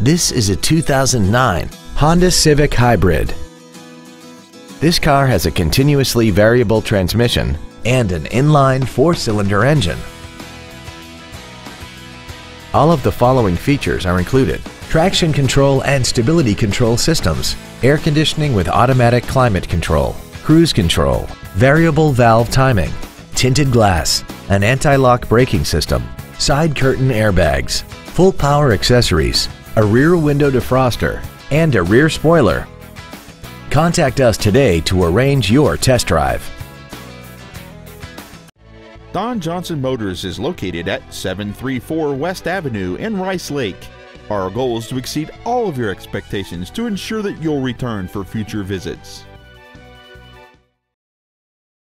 This is a 2009 Honda Civic Hybrid. This car has a continuously variable transmission and an inline four-cylinder engine. All of the following features are included. Traction control and stability control systems, air conditioning with automatic climate control, cruise control, variable valve timing, tinted glass, an anti-lock braking system, side curtain airbags, full power accessories, a rear window defroster, and a rear spoiler. Contact us today to arrange your test drive. Don Johnson Motors is located at 734 West Avenue in Rice Lake. Our goal is to exceed all of your expectations to ensure that you'll return for future visits.